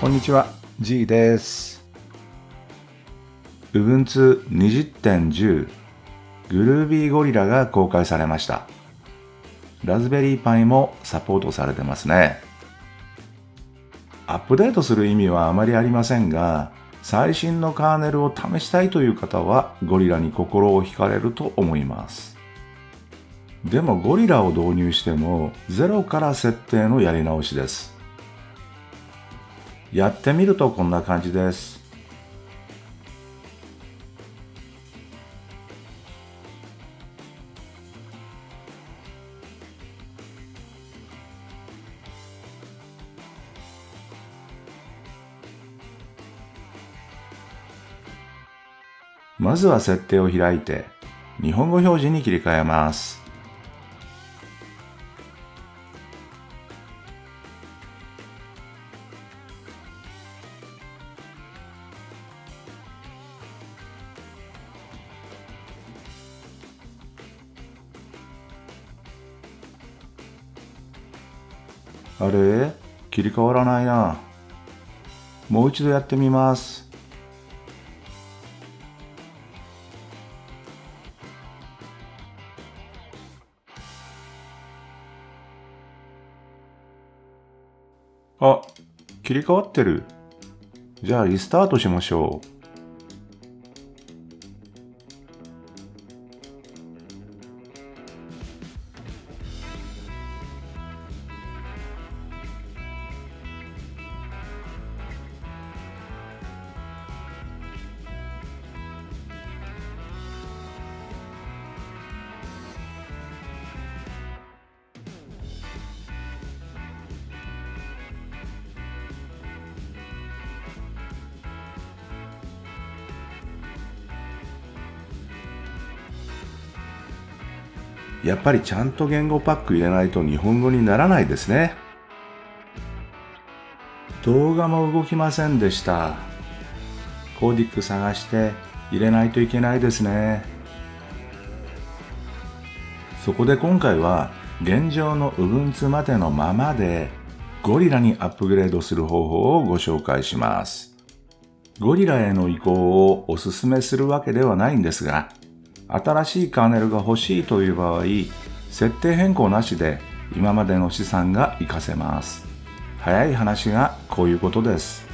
こんにちは、G です。Ubuntu 20.10グルービーゴリラが公開されました。ラズベリーパイもサポートされてますね。アップデートする意味はあまりありませんが、最新のカーネルを試したいという方はゴリラに心を惹かれると思います。でもゴリラを導入してもゼロから設定のやり直しです。やってみるとこんな感じです。まずは設定を開いて、日本語表示に切り替えます。あれ？切り替わらないな。もう一度やってみます。あ、切り替わってる。じゃあリスタートしましょう。やっぱりちゃんと言語パック入れないと日本語にならないですね。動画も動きませんでした。コーディック探して入れないといけないですね。そこで今回は現状の Ubuntu までのままでゴリラにアップグレードする方法をご紹介します。ゴリラへの移行をお勧めするわけではないんですが、新しいカーネルが欲しいという場合、設定変更なしで今までの資産が活かせます。早い話がこういうことです。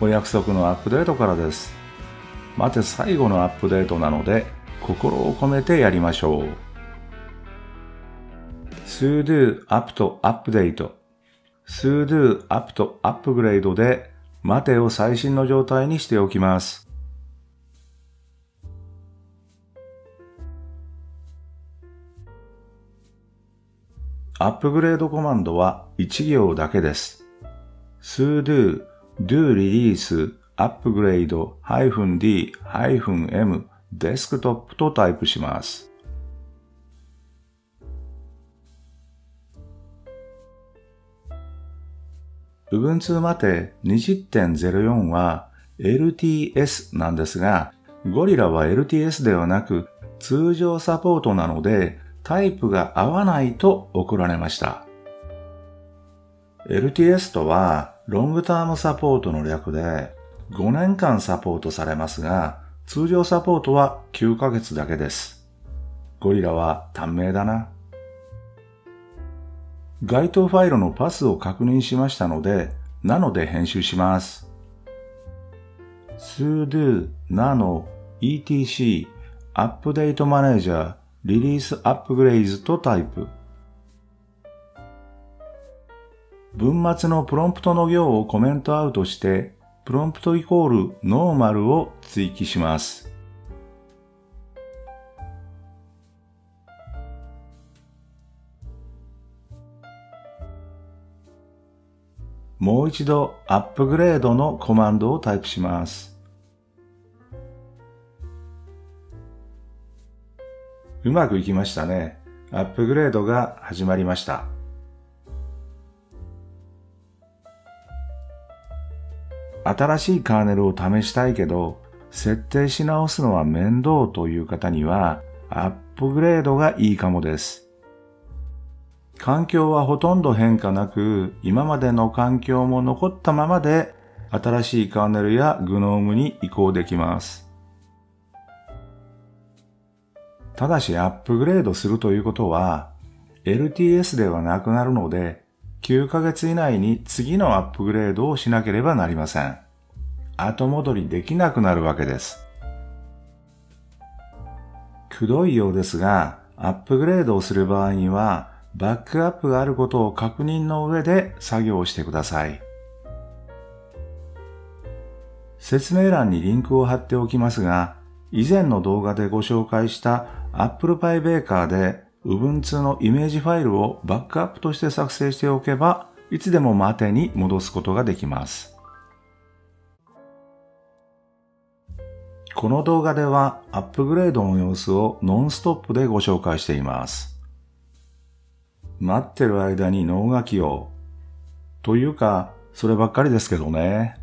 お約束のアップデートからです。待て最後のアップデートなので、心を込めてやりましょう。sudo apt update sudo apt upgrade で待てを最新の状態にしておきます。アップグレードコマンドは1行だけです。sudo do release upgrade -d -m desktop とタイプします。Ubuntu まで20.04は LTS なんですが、ゴリラは LTS ではなく通常サポートなのでタイプが合わないと送られました。LTS とはロングタームサポートの略で5年間サポートされますが、通常サポートは9ヶ月だけです。ゴリラは短命だな。該当ファイルのパスを確認しましたので、なので編集します。sudo nano etc update manager release upgrades とタイプ。文末のプロンプトの行をコメントアウトして、プロンプトイコールノーマルを追記します。もう一度アップグレードのコマンドをタイプします。うまくいきましたね。アップグレードが始まりました。新しいカーネルを試したいけど、設定し直すのは面倒という方には、アップグレードがいいかもです。環境はほとんど変化なく、今までの環境も残ったままで、新しいカーネルやグノームに移行できます。ただしアップグレードするということは、LTS ではなくなるので、9ヶ月以内に次のアップグレードをしなければなりません。後戻りできなくなるわけです。くどいようですが、アップグレードをする場合には、バックアップがあることを確認の上で作業をしてください。説明欄にリンクを貼っておきますが、以前の動画でご紹介した Apple Pie Baker で Ubuntu のイメージファイルをバックアップとして作成しておけば、いつでも待てに戻すことができます。この動画ではアップグレードの様子をノンストップでご紹介しています。待ってる間に脳書きを。というか、そればっかりですけどね。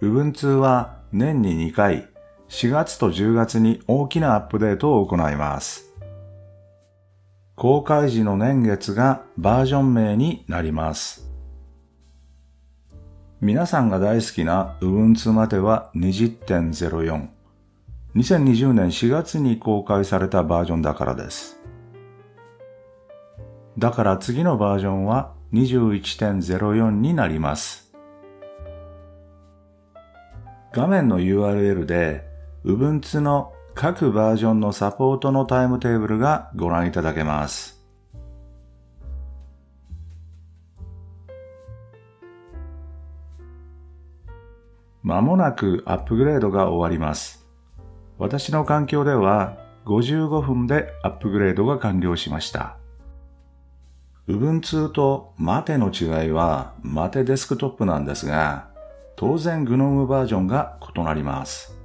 Ubuntu は年に2回、4月と10月に大きなアップデートを行います。公開時の年月がバージョン名になります。皆さんが大好きな Ubuntu までは20.04。2020年4月に公開されたバージョンだからです。だから次のバージョンは21.04になります。画面の URL で Ubuntu の各バージョンのサポートのタイムテーブルがご覧いただけます。まもなくアップグレードが終わります。私の環境では55分でアップグレードが完了しました。Ubuntu と Mate の違いは Mate デスクトップなんですが、当然 GNOME バージョンが異なります。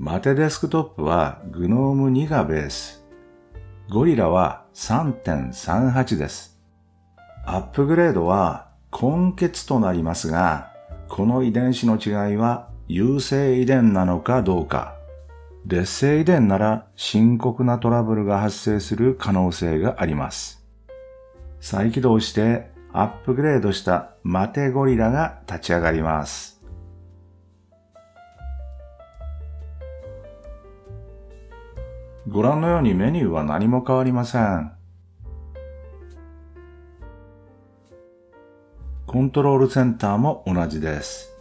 マテデスクトップは GNOME 2がベース。ゴリラは3.38です。アップグレードは根血となりますが、この遺伝子の違いは優性遺伝なのかどうか。劣性遺伝なら深刻なトラブルが発生する可能性があります。再起動してアップグレードしたマテゴリラが立ち上がります。ご覧のようにメニューは何も変わりません。コントロールセンターも同じです。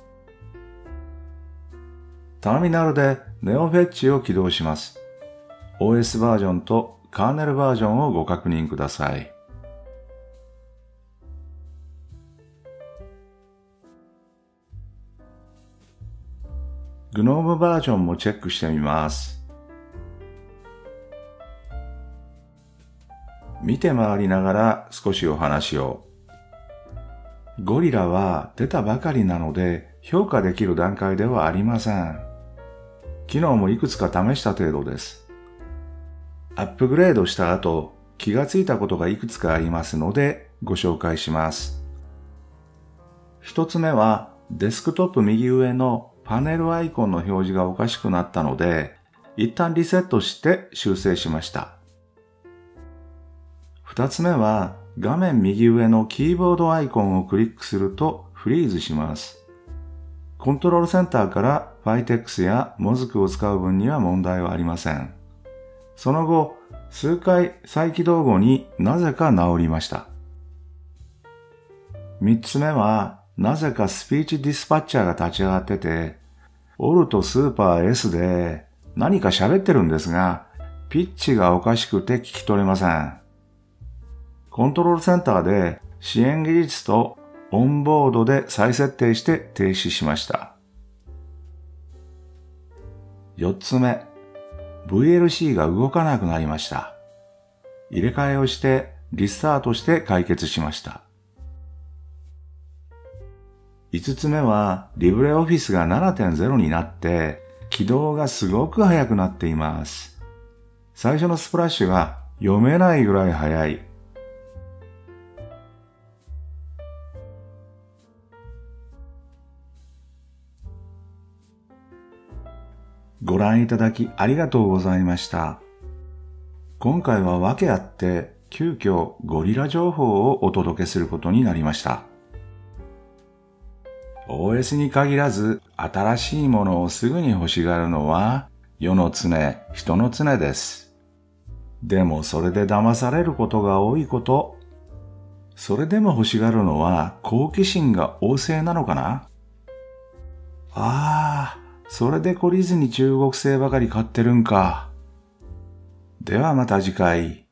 ターミナルでネオフェッチを起動します。OS バージョンとカーネルバージョンをご確認ください。GNOME バージョンもチェックしてみます。見て回りながら少しお話を。ゴリラは出たばかりなので評価できる段階ではありません。昨日もいくつか試した程度です。アップグレードした後、気がついたことがいくつかありますのでご紹介します。一つ目はデスクトップ右上のパネルアイコンの表示がおかしくなったので、一旦リセットして修正しました。二つ目は画面右上のキーボードアイコンをクリックするとフリーズします。コントロールセンターから Pytex や Mozk を使う分には問題はありません。その後、数回再起動後になぜか治りました。三つ目は、なぜかスピーチディスパッチャーが立ち上がってて、オルトスーパー S で何か喋ってるんですが、ピッチがおかしくて聞き取れません。コントロールセンターで支援技術とオンボードで再設定して停止しました。4つ目、VLC が動かなくなりました。入れ替えをしてリスタートして解決しました。5つ目は、リブレオフィスが7.0になって、起動がすごく速くなっています。最初のスプラッシュが読めないぐらい速い。ご覧いただきありがとうございました。今回は訳あって急遽ゴリラ情報をお届けすることになりました。OS に限らず新しいものをすぐに欲しがるのは世の常、人の常です。でもそれで騙されることが多いこと。それでも欲しがるのは好奇心が旺盛なのかな？ああ、それで懲りずに中国製ばかり買ってるんか。ではまた次回。